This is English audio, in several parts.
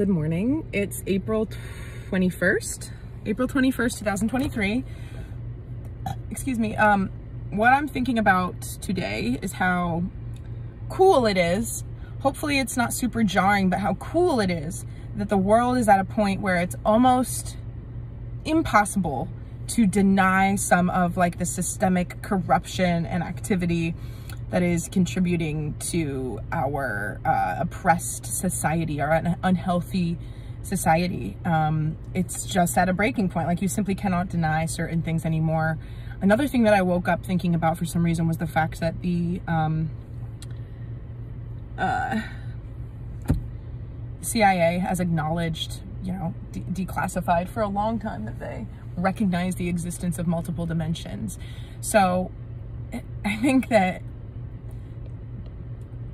good morning. It's April 21st, April 21st, 2023. Excuse me. Um, what I'm thinking about today is how cool it is. Hopefully it's not super jarring, but how cool it is that the world is at a point where it's almost impossible to deny some of like the systemic corruption and activity that is contributing to our uh, oppressed society, our un unhealthy society. Um, it's just at a breaking point. Like you simply cannot deny certain things anymore. Another thing that I woke up thinking about for some reason was the fact that the um, uh, CIA has acknowledged, you know, de declassified for a long time that they recognize the existence of multiple dimensions. So I think that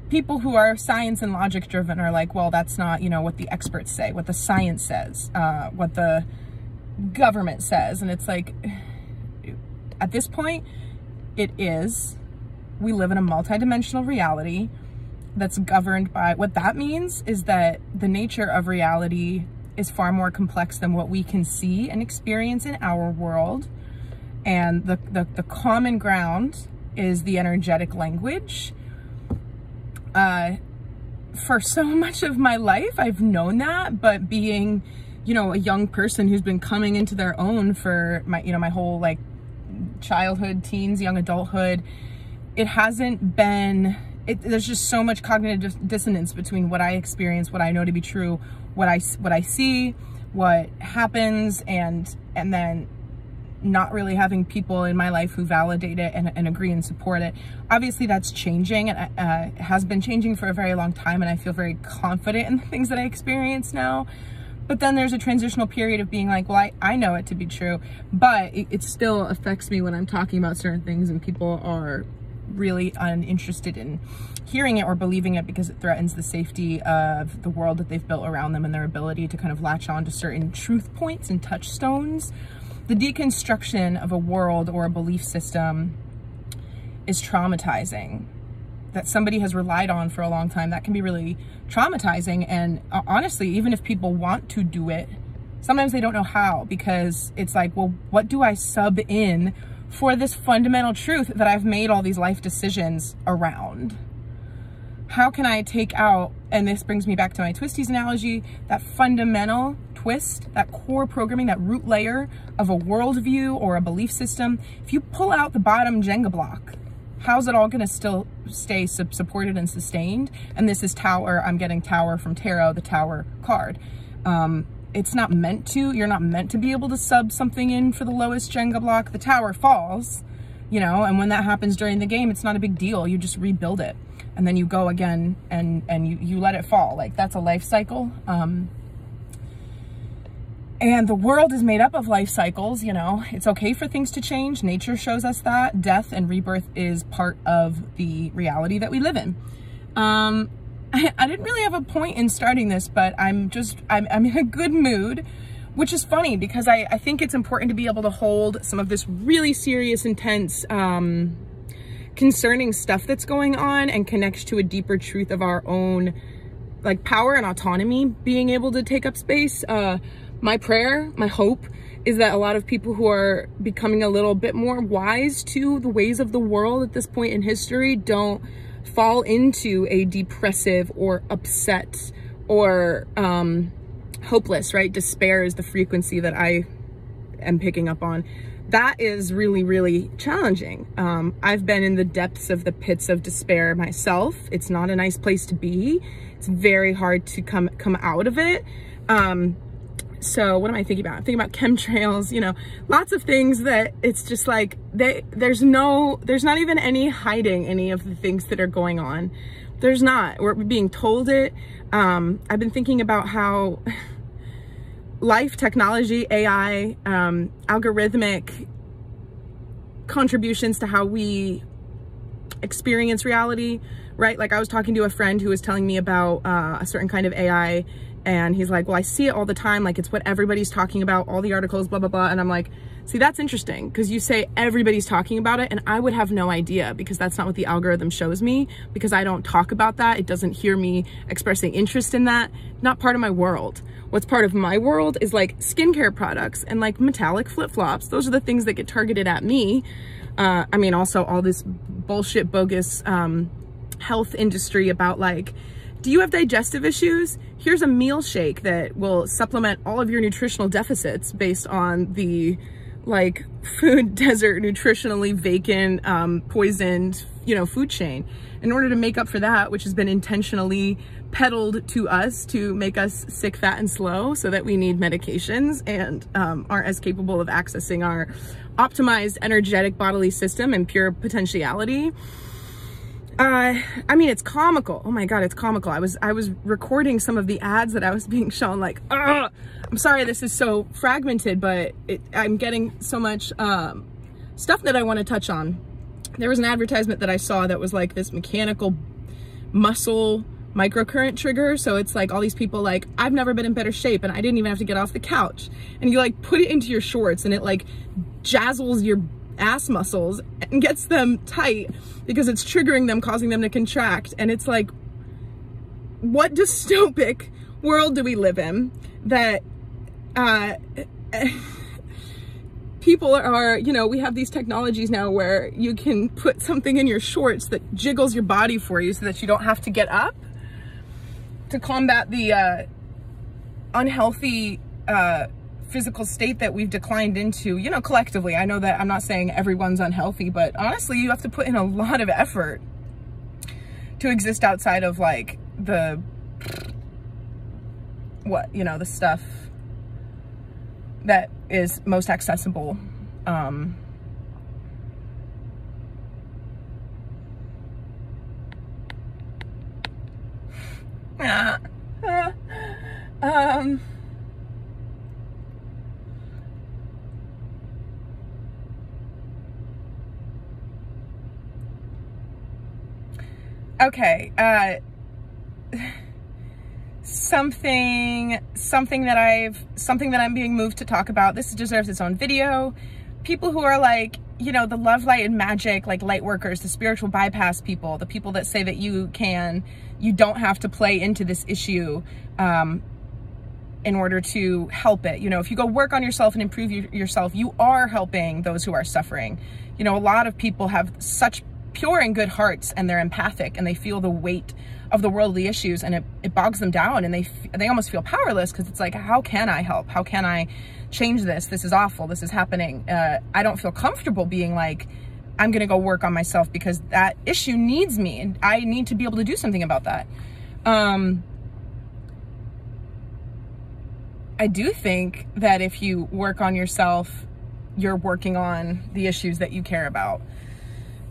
people who are science and logic driven are like, well, that's not, you know, what the experts say, what the science says, uh, what the government says. And it's like, at this point, it is. We live in a multidimensional reality that's governed by, what that means is that the nature of reality is far more complex than what we can see and experience in our world. And the, the, the common ground is the energetic language uh, for so much of my life, I've known that, but being, you know, a young person who's been coming into their own for my, you know, my whole like childhood, teens, young adulthood, it hasn't been, it, there's just so much cognitive dissonance between what I experience, what I know to be true, what I, what I see, what happens, and, and then not really having people in my life who validate it and, and agree and support it. Obviously that's changing and uh, has been changing for a very long time and I feel very confident in the things that I experience now. But then there's a transitional period of being like, well, I, I know it to be true, but it, it still affects me when I'm talking about certain things and people are really uninterested in hearing it or believing it because it threatens the safety of the world that they've built around them and their ability to kind of latch on to certain truth points and touchstones the deconstruction of a world or a belief system is traumatizing. That somebody has relied on for a long time that can be really traumatizing. And uh, honestly even if people want to do it sometimes they don't know how because it's like well what do i sub in for this fundamental truth that i've made all these life decisions around? How can i take out and this brings me back to my twisties analogy that fundamental twist, that core programming, that root layer of a worldview or a belief system, if you pull out the bottom Jenga block, how's it all going to still stay supported and sustained? And this is Tower. I'm getting Tower from Tarot, the Tower card. Um, it's not meant to. You're not meant to be able to sub something in for the lowest Jenga block. The tower falls, you know, and when that happens during the game, it's not a big deal. You just rebuild it. And then you go again and, and you, you let it fall. Like that's a life cycle. Um, and the world is made up of life cycles, you know, it's okay for things to change. Nature shows us that. Death and rebirth is part of the reality that we live in. Um, I, I didn't really have a point in starting this, but I'm just, I'm, I'm in a good mood, which is funny because I, I think it's important to be able to hold some of this really serious, intense, um, concerning stuff that's going on and connect to a deeper truth of our own, like power and autonomy being able to take up space. Uh, my prayer, my hope is that a lot of people who are becoming a little bit more wise to the ways of the world at this point in history don't fall into a depressive or upset or um, hopeless, right? Despair is the frequency that I am picking up on. That is really, really challenging. Um, I've been in the depths of the pits of despair myself. It's not a nice place to be. It's very hard to come, come out of it. Um, so what am I thinking about? I'm thinking about chemtrails, you know, lots of things that it's just like, they, there's no, there's not even any hiding any of the things that are going on. There's not, we're being told it. Um, I've been thinking about how life, technology, AI, um, algorithmic contributions to how we experience reality, right? Like I was talking to a friend who was telling me about uh, a certain kind of AI And he's like, well, I see it all the time. Like it's what everybody's talking about, all the articles, blah, blah, blah. And I'm like, see, that's interesting because you say everybody's talking about it and I would have no idea because that's not what the algorithm shows me because I don't talk about that. It doesn't hear me expressing interest in that. Not part of my world. What's part of my world is like skincare products and like metallic flip-flops. Those are the things that get targeted at me. Uh, I mean, also all this bullshit bogus um, health industry about like, do you have digestive issues? Here's a meal shake that will supplement all of your nutritional deficits based on the like food desert, nutritionally vacant, um, poisoned, you know, food chain. In order to make up for that, which has been intentionally peddled to us to make us sick, fat, and slow so that we need medications and um, aren't as capable of accessing our optimized energetic bodily system and pure potentiality uh, I mean, it's comical. Oh my God, it's comical. I was, I was recording some of the ads that I was being shown like, Ugh! I'm sorry, this is so fragmented, but it, I'm getting so much, um, stuff that I want to touch on. There was an advertisement that I saw that was like this mechanical muscle microcurrent trigger. So it's like all these people like, I've never been in better shape and I didn't even have to get off the couch. And you like put it into your shorts and it like jazzles your ass muscles and gets them tight because it's triggering them, causing them to contract. And it's like, what dystopic world do we live in that uh, people are, you know, we have these technologies now where you can put something in your shorts that jiggles your body for you so that you don't have to get up to combat the uh, unhealthy uh, physical state that we've declined into, you know, collectively. I know that I'm not saying everyone's unhealthy, but honestly, you have to put in a lot of effort to exist outside of like the, what, you know, the stuff that is most accessible. Um, um, okay uh something something that i've something that i'm being moved to talk about. This deserves its own video. People who are like you know the love light and magic like light workers the spiritual bypass people the people that say that you can you don't have to play into this issue um in order to help it. You know if you go work on yourself and improve your, yourself you are helping those who are suffering. You know a lot of people have such pure and good hearts and they're empathic and they feel the weight of the worldly issues and it, it bogs them down and they they almost feel powerless because it's like how can I help? How can I change this? This is awful. This is happening. Uh, I don't feel comfortable being like I'm gonna go work on myself because that issue needs me and I need to be able to do something about that. Um, I do think that if you work on yourself you're working on the issues that you care about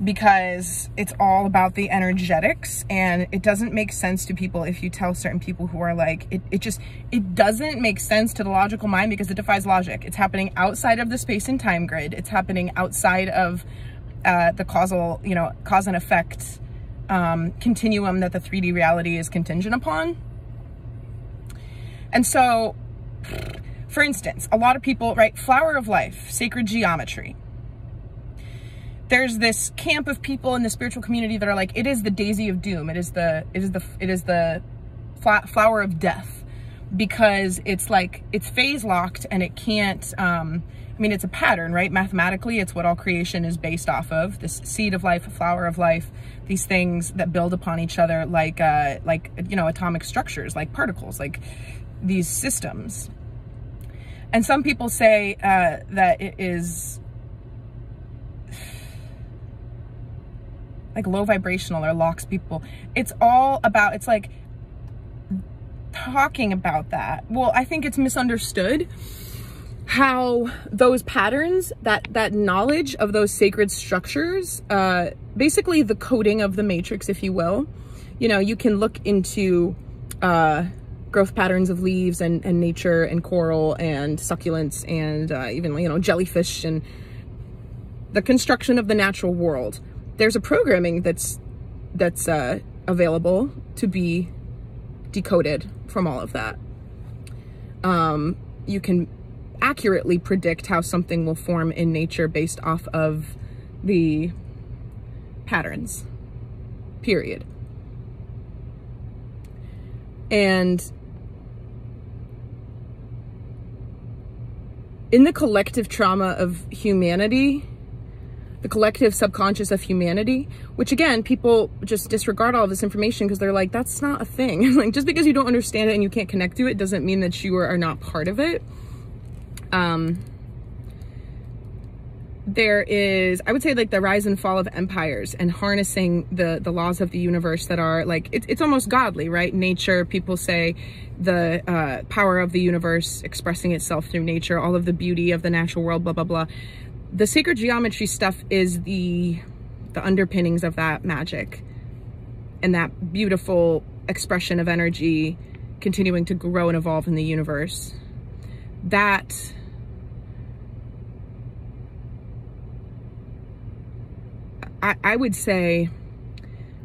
because it's all about the energetics and it doesn't make sense to people if you tell certain people who are like it, it just it doesn't make sense to the logical mind because it defies logic. It's happening outside of the space and time grid. It's happening outside of uh, the causal you know cause and effect um, continuum that the 3d reality is contingent upon. And so for instance a lot of people right flower of life sacred geometry there's this camp of people in the spiritual community that are like, it is the daisy of doom. It is the, it is the, it is the flower of death because it's like, it's phase locked and it can't, um, I mean, it's a pattern, right? Mathematically, it's what all creation is based off of. This seed of life, flower of life, these things that build upon each other like, uh, like, you know, atomic structures, like particles, like these systems. And some people say uh, that it is like low vibrational or locks people. It's all about, it's like talking about that. Well, I think it's misunderstood how those patterns, that, that knowledge of those sacred structures, uh, basically the coding of the matrix, if you will, you know, you can look into, uh, growth patterns of leaves and, and nature and coral and succulents and uh, even, you know, jellyfish and the construction of the natural world there's a programming that's that's uh, available to be decoded from all of that. um, you can accurately predict how something will form in nature based off of the patterns, period. And in the collective trauma of humanity, the collective subconscious of humanity, which again, people just disregard all this information because they're like, that's not a thing. like, just because you don't understand it and you can't connect to it doesn't mean that you are not part of it. Um, there is i would say like the rise and fall of empires and harnessing the the laws of the universe that are like it, it's almost godly right nature people say the uh, power of the universe expressing itself through nature all of the beauty of the natural world blah blah blah the sacred geometry stuff is the the underpinnings of that magic and that beautiful expression of energy continuing to grow and evolve in the universe. That I, I would say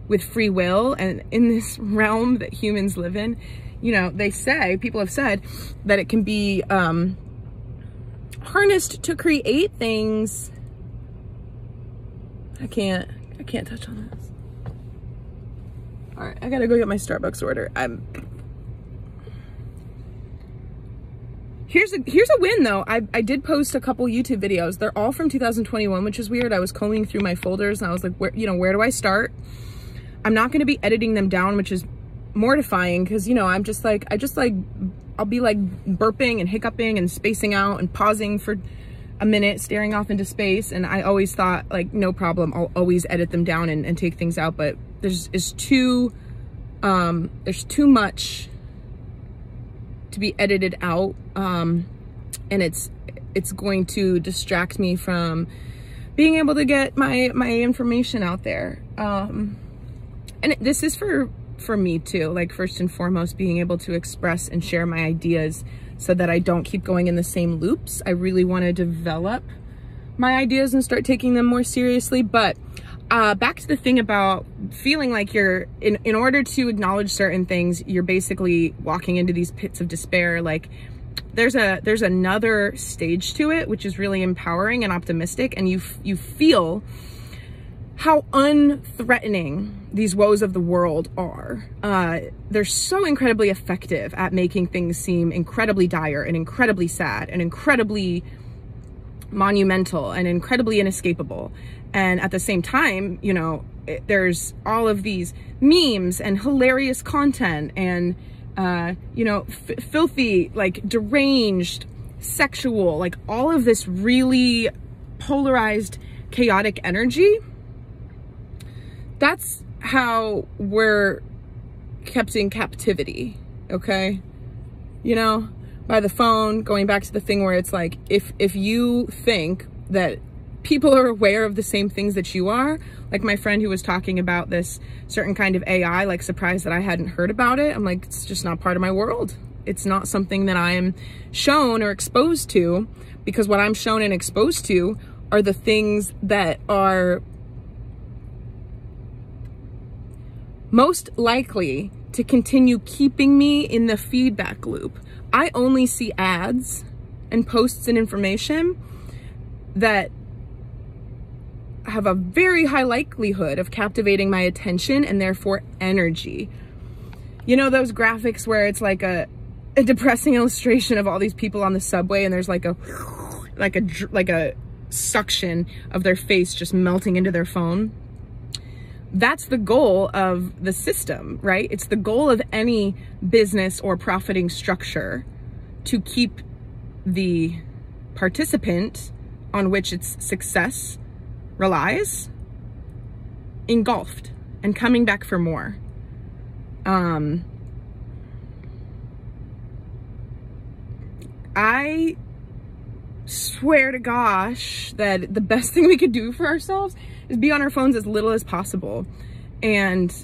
with free will and in this realm that humans live in, you know, they say, people have said that it can be um, harnessed to create things. I can't, I can't touch on this. All right, I gotta go get my Starbucks order. I'm Here's a here's a win though. I, I did post a couple YouTube videos. They're all from 2021, which is weird. I was combing through my folders and I was like, where you know, where do I start? I'm not gonna be editing them down, which is mortifying because you know, I'm just like I just like I'll be like burping and hiccuping and spacing out and pausing for a minute, staring off into space. And I always thought like, no problem, I'll always edit them down and, and take things out. But there's is too um there's too much to be edited out um, and it's it's going to distract me from being able to get my my information out there um, and this is for for me too like first and foremost being able to express and share my ideas so that I don't keep going in the same loops. I really want to develop my ideas and start taking them more seriously but uh, back to the thing about feeling like you're in in order to acknowledge certain things you're basically walking into these pits of despair like there's a there's another stage to it which is really empowering and optimistic and you you feel how unthreatening these woes of the world are. Uh, they're so incredibly effective at making things seem incredibly dire and incredibly sad and incredibly monumental and incredibly inescapable. And at the same time, you know, it, there's all of these memes and hilarious content and, uh, you know, filthy, like deranged, sexual, like all of this really polarized, chaotic energy. That's how we're kept in captivity, okay? You know, by the phone, going back to the thing where it's like, if, if you think that people are aware of the same things that you are. Like my friend who was talking about this certain kind of AI, like surprised that I hadn't heard about it. I'm like, it's just not part of my world. It's not something that I am shown or exposed to because what I'm shown and exposed to are the things that are most likely to continue keeping me in the feedback loop. I only see ads and posts and information that have a very high likelihood of captivating my attention and therefore energy. You know those graphics where it's like a, a depressing illustration of all these people on the subway and there's like a like a like a suction of their face just melting into their phone. That's the goal of the system, right? It's the goal of any business or profiting structure to keep the participant on which its success relies, engulfed, and coming back for more. Um, I swear to gosh that the best thing we could do for ourselves be on our phones as little as possible. And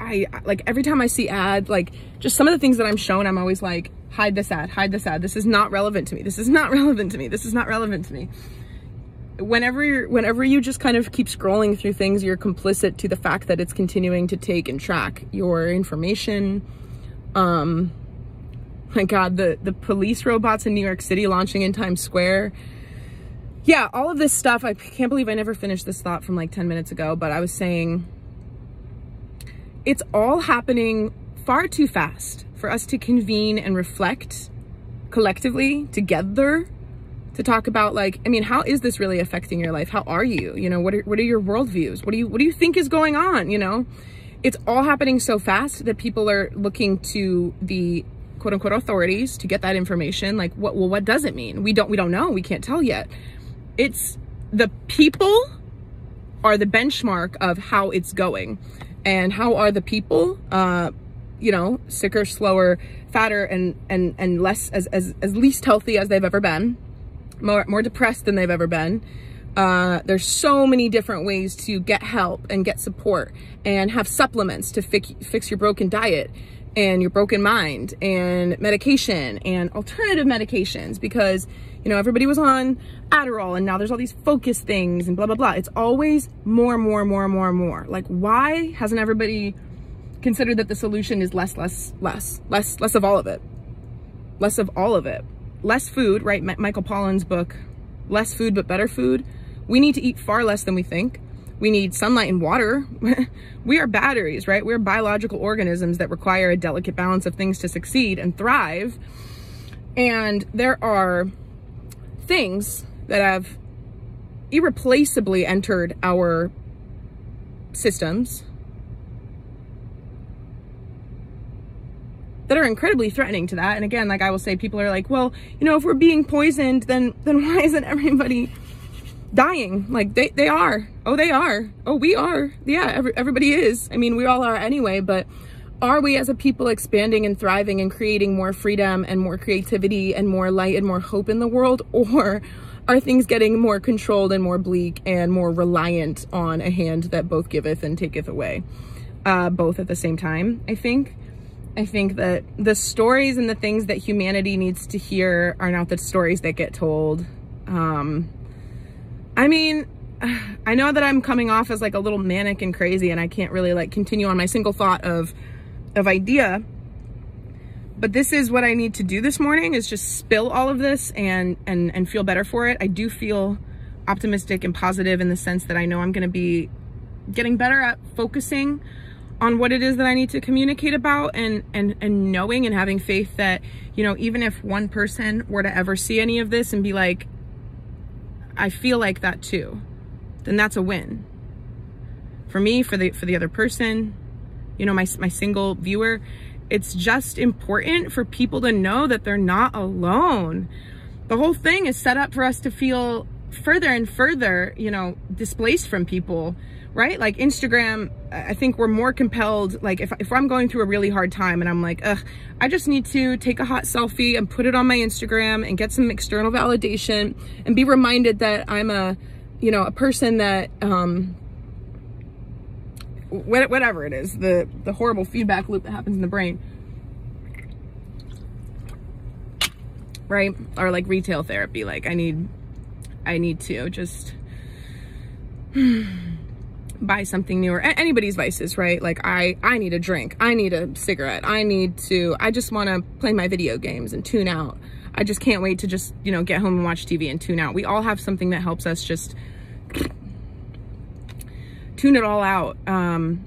I, like, every time I see ads, like, just some of the things that I'm shown, I'm always like, hide this ad, hide this ad. This is not relevant to me. This is not relevant to me. This is not relevant to me whenever whenever you just kind of keep scrolling through things you're complicit to the fact that it's continuing to take and track your information um my God, the, the police robots in New York City launching in Times Square. Yeah, all of this stuff, I can't believe I never finished this thought from like 10 minutes ago, but I was saying it's all happening far too fast for us to convene and reflect collectively together to talk about like, I mean, how is this really affecting your life? How are you? You know, what are, what are your worldviews? What do you, what do you think is going on? You know, it's all happening so fast that people are looking to the quote unquote authorities to get that information. Like what, well, what does it mean? We don't, we don't know. We can't tell yet. It's the people are the benchmark of how it's going and how are the people, uh, you know, sicker, slower, fatter, and and and less as as as least healthy as they've ever been, more more depressed than they've ever been. Uh, there's so many different ways to get help and get support and have supplements to fix fix your broken diet and your broken mind and medication and alternative medications because you know everybody was on Adderall and now there's all these focus things and blah blah blah. It's always more, and more, and more, and more, and more. Like why hasn't everybody considered that the solution is less, less, less, less, less of all of it. Less of all of it. Less food, right? M Michael Pollan's book, Less Food But Better Food. We need to eat far less than we think. We need sunlight and water. we are batteries, right? We're biological organisms that require a delicate balance of things to succeed and thrive. And there are things that have irreplaceably entered our systems that are incredibly threatening to that. And again, like I will say, people are like, well, you know, if we're being poisoned, then then why isn't everybody dying? Like they, they are. Oh, they are. Oh, we are. Yeah, every, everybody is. I mean, we all are anyway, but are we as a people expanding and thriving and creating more freedom and more creativity and more light and more hope in the world? Or are things getting more controlled and more bleak and more reliant on a hand that both giveth and taketh away? Uh, both at the same time, I think. I think that the stories and the things that humanity needs to hear are not the stories that get told. Um, I mean, I know that I'm coming off as like a little manic and crazy and I can't really like continue on my single thought of, of idea. But this is what I need to do this morning is just spill all of this and, and, and feel better for it. I do feel optimistic and positive in the sense that I know I'm going to be getting better at focusing on what it is that I need to communicate about and, and, and knowing and having faith that, you know, even if one person were to ever see any of this and be like, I feel like that too, then that's a win. For me, for the, for the other person, you know, my, my single viewer, it's just important for people to know that they're not alone. The whole thing is set up for us to feel further and further, you know, displaced from people right? Like Instagram, I think we're more compelled, like if, if I'm going through a really hard time and I'm like, ugh, I just need to take a hot selfie and put it on my Instagram and get some external validation and be reminded that I'm a, you know, a person that, um, whatever it is, the, the horrible feedback loop that happens in the brain. Right? Or like retail therapy. Like I need, I need to just, buy something new or anybody's vices, right? Like I, I need a drink. I need a cigarette. I need to, I just want to play my video games and tune out. I just can't wait to just, you know, get home and watch TV and tune out. We all have something that helps us just tune it all out. Um,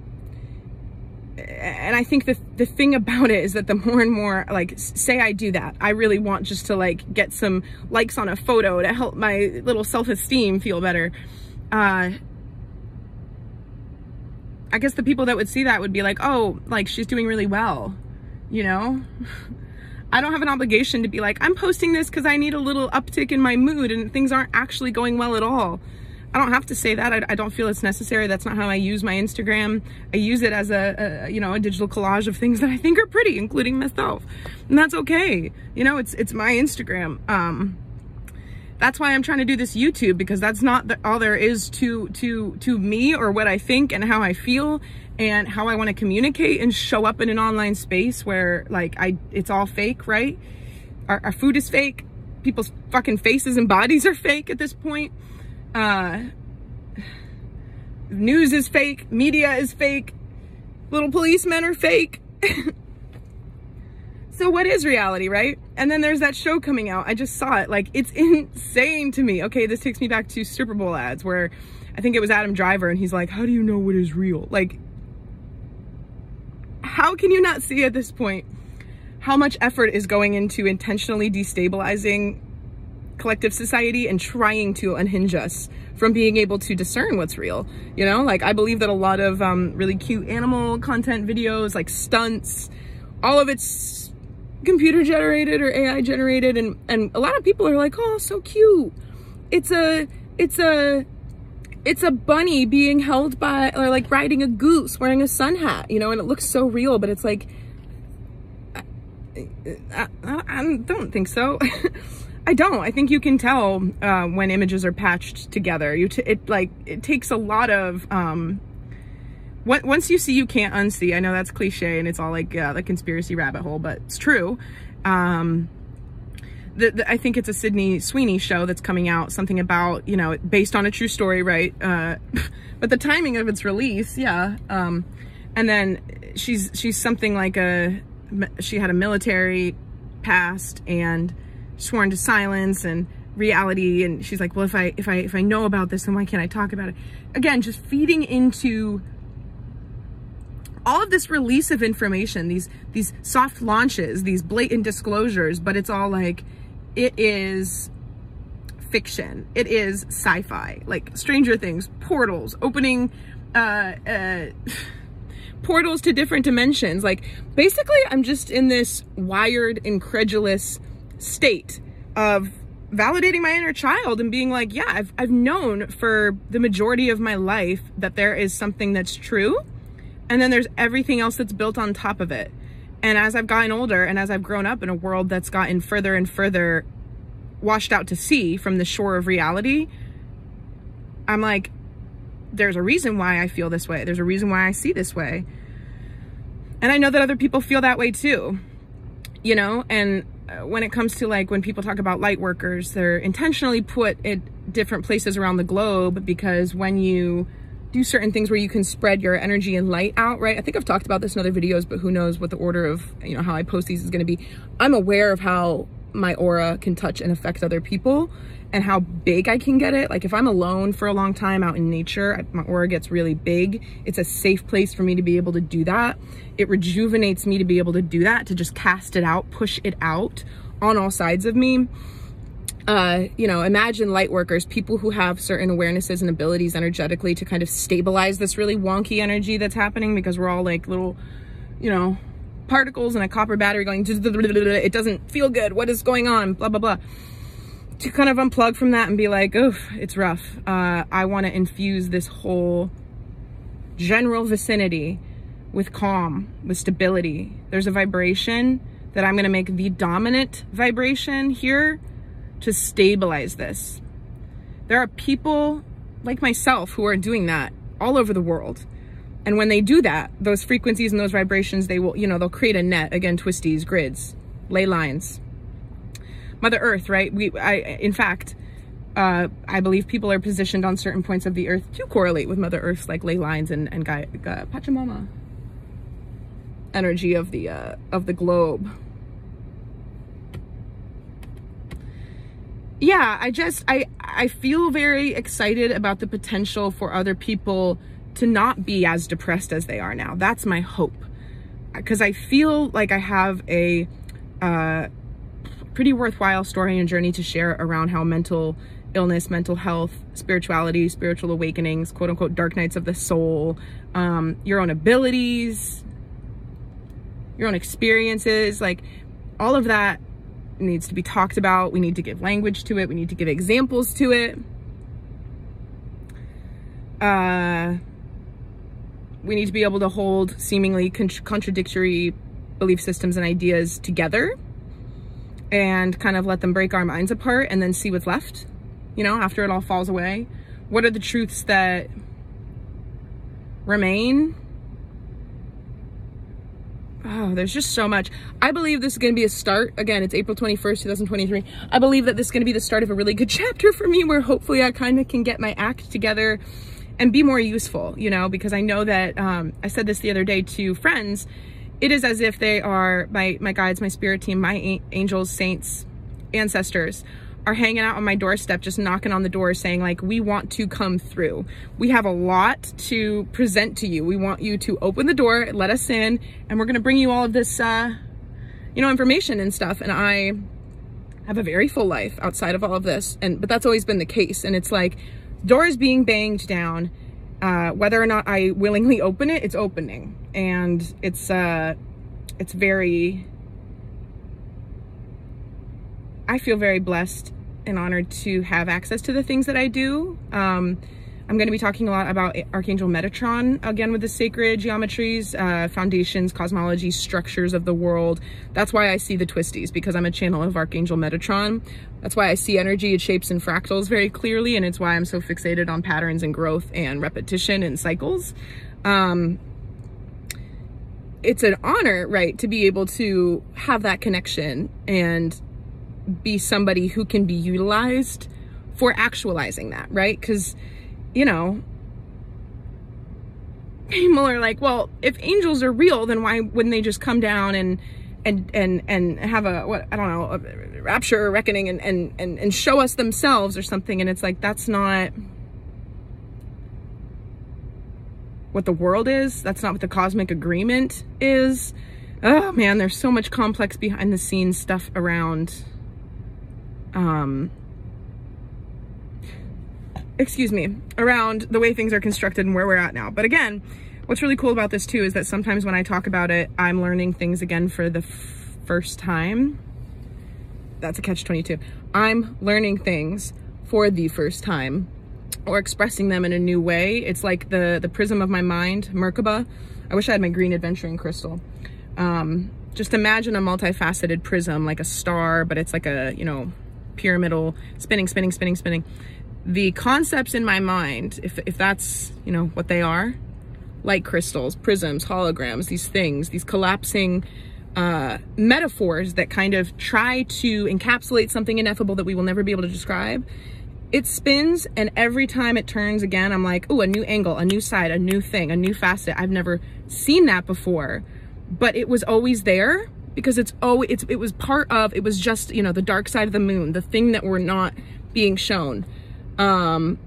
and I think the, the thing about it is that the more and more, like, say I do that, I really want just to, like, get some likes on a photo to help my little self-esteem feel better. Uh, I guess the people that would see that would be like, oh, like she's doing really well, you know? I don't have an obligation to be like, I'm posting this because I need a little uptick in my mood and things aren't actually going well at all. I don't have to say that. I, I don't feel it's necessary. That's not how I use my Instagram. I use it as a, a, you know, a digital collage of things that I think are pretty, including myself. And that's okay. You know, it's, it's my Instagram. Um, that's why I'm trying to do this YouTube because that's not the, all there is to to to me or what I think and how I feel and how I want to communicate and show up in an online space where like I it's all fake, right? Our, our food is fake. People's fucking faces and bodies are fake at this point. Uh, news is fake. Media is fake. Little policemen are fake. so what is reality, right? And then there's that show coming out. I just saw it. Like, it's insane to me. Okay, this takes me back to Super Bowl ads where I think it was Adam Driver and he's like, how do you know what is real? Like, how can you not see at this point how much effort is going into intentionally destabilizing collective society and trying to unhinge us from being able to discern what's real. You know, like I believe that a lot of um, really cute animal content videos, like stunts, all of it's computer generated or AI generated. And, and a lot of people are like, oh, so cute. It's a, it's a, it's a bunny being held by, or like riding a goose wearing a sun hat, you know, and it looks so real, but it's like, I, I, I don't think so. I don't. I think you can tell uh, when images are patched together. You it like it takes a lot of um, once you see, you can't unsee. I know that's cliche and it's all like uh, the conspiracy rabbit hole, but it's true. Um, the, the, I think it's a Sydney Sweeney show that's coming out, something about, you know, based on a true story, right? Uh, but the timing of its release, yeah. Um, and then she's, she's something like a, she had a military past and sworn to silence and reality. And she's like, well, if I, if I, if I know about this, then why can't I talk about it? Again, just feeding into all of this release of information, these, these soft launches, these blatant disclosures, but it's all like, it is fiction. It is sci-fi, like Stranger Things, portals, opening, uh, uh, portals to different dimensions. Like basically I'm just in this wired, incredulous state of validating my inner child and being like, yeah, I've, I've known for the majority of my life that there is something that's true. And then there's everything else that's built on top of it. And as I've gotten older and as I've grown up in a world that's gotten further and further washed out to sea from the shore of reality, I'm like, there's a reason why I feel this way. There's a reason why I see this way. And I know that other people feel that way too, you know? And uh, when it comes to like when people talk about light workers, they're intentionally put at different places around the globe because when you do certain things where you can spread your energy and light out, right? I think I've talked about this in other videos, but who knows what the order of, you know, how I post these is going to be. I'm aware of how my aura can touch and affect other people and how big I can get it. Like if I'm alone for a long time out in nature, my aura gets really big. It's a safe place for me to be able to do that. It rejuvenates me to be able to do that, to just cast it out, push it out on all sides of me uh, you know, imagine light workers, people who have certain awarenesses and abilities energetically to kind of stabilize this really wonky energy that's happening because we're all like little, you know, particles in a copper battery going, it doesn't feel good. What is going on? Blah, blah, blah. To kind of unplug from that and be like, oh, it's rough. Uh, I want to infuse this whole general vicinity with calm, with stability. There's a vibration that I'm going to make the dominant vibration here to stabilize this. There are people like myself who are doing that all over the world. And when they do that, those frequencies and those vibrations, they will, you know, they'll create a net, again, twisties, grids, ley lines. Mother Earth, right? We, I, in fact, uh, I believe people are positioned on certain points of the earth to correlate with Mother Earth's like ley lines and, and Gaia, Pachamama energy of the, uh, of the globe. Yeah, I just, I, I feel very excited about the potential for other people to not be as depressed as they are now. That's my hope. Because I feel like I have a uh, pretty worthwhile story and journey to share around how mental illness, mental health, spirituality, spiritual awakenings, quote unquote, dark nights of the soul, um, your own abilities, your own experiences, like all of that needs to be talked about. We need to give language to it. We need to give examples to it. Uh, we need to be able to hold seemingly con contradictory belief systems and ideas together and kind of let them break our minds apart and then see what's left, you know, after it all falls away. What are the truths that remain oh, there's just so much. I believe this is going to be a start. Again, it's April 21st, 2023. I believe that this is going to be the start of a really good chapter for me where hopefully I kind of can get my act together and be more useful, you know, because I know that, um, I said this the other day to friends, it is as if they are my, my guides, my spirit team, my angels, saints, ancestors are hanging out on my doorstep, just knocking on the door saying like, we want to come through. We have a lot to present to you. We want you to open the door, let us in, and we're going to bring you all of this, uh, you know, information and stuff. And I have a very full life outside of all of this. And, but that's always been the case. And it's like doors being banged down, uh, whether or not I willingly open it, it's opening. And it's, uh, it's very, I feel very blessed and honored to have access to the things that I do. Um, I'm going to be talking a lot about Archangel Metatron, again with the sacred geometries, uh, foundations, cosmology, structures of the world. That's why I see the twisties, because I'm a channel of Archangel Metatron. That's why I see energy, shapes and fractals very clearly, and it's why I'm so fixated on patterns and growth and repetition and cycles. Um, it's an honor, right, to be able to have that connection and be somebody who can be utilized for actualizing that, right? Because, you know, people are like, well, if angels are real, then why wouldn't they just come down and and and and have a what I don't know rapture or reckoning and and and and show us themselves or something? And it's like that's not what the world is. That's not what the cosmic agreement is. Oh man, there's so much complex behind the scenes stuff around um, excuse me, around the way things are constructed and where we're at now. But again, what's really cool about this too is that sometimes when I talk about it, I'm learning things again for the first time. That's a catch 22. I'm learning things for the first time or expressing them in a new way. It's like the, the prism of my mind, Merkaba. I wish I had my green aventurine crystal. Um, just imagine a multifaceted prism, like a star, but it's like a, you know, pyramidal, spinning, spinning, spinning, spinning. The concepts in my mind, if, if that's, you know, what they are, light crystals, prisms, holograms, these things, these collapsing uh, metaphors that kind of try to encapsulate something ineffable that we will never be able to describe. It spins and every time it turns again, I'm like, oh, a new angle, a new side, a new thing, a new facet. I've never seen that before, but it was always there because it's oh it's it was part of it was just you know the dark side of the moon the thing that we're not being shown. Um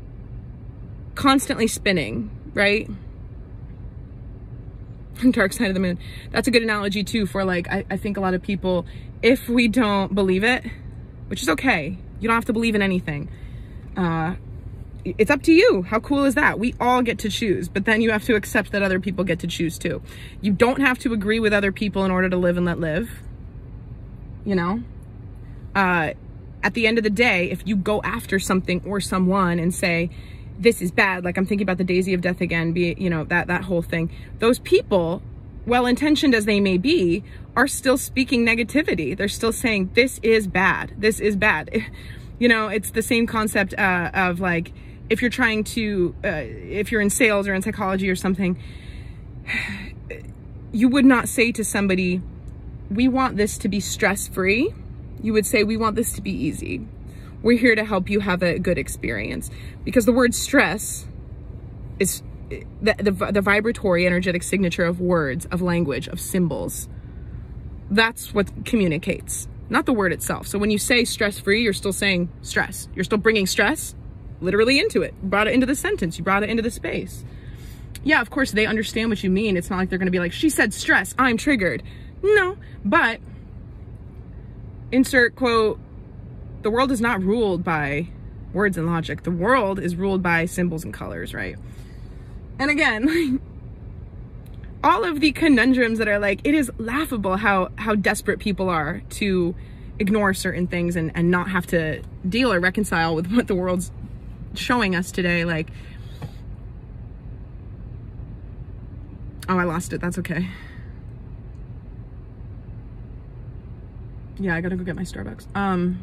constantly spinning right? Dark side of the moon. That's a good analogy too for like I, I think a lot of people if we don't believe it which is okay you don't have to believe in anything uh it's up to you. How cool is that? We all get to choose, but then you have to accept that other people get to choose too. You don't have to agree with other people in order to live and let live. You know? Uh, at the end of the day, if you go after something or someone and say, this is bad, like I'm thinking about the Daisy of Death again, be you know, that, that whole thing. Those people, well-intentioned as they may be, are still speaking negativity. They're still saying, this is bad. This is bad. you know, it's the same concept uh, of like, if you're trying to, uh, if you're in sales or in psychology or something, you would not say to somebody, we want this to be stress-free. You would say, we want this to be easy. We're here to help you have a good experience. Because the word stress is the, the, the vibratory energetic signature of words, of language, of symbols. That's what communicates, not the word itself. So when you say stress-free, you're still saying stress. You're still bringing stress literally into it. Brought it into the sentence. You brought it into the space. Yeah, of course, they understand what you mean. It's not like they're going to be like, she said stress, I'm triggered. No, but insert quote, the world is not ruled by words and logic. The world is ruled by symbols and colors, right? And again, all of the conundrums that are like, it is laughable how, how desperate people are to ignore certain things and, and not have to deal or reconcile with what the world's showing us today like oh I lost it. That's okay. Yeah I gotta go get my Starbucks. Um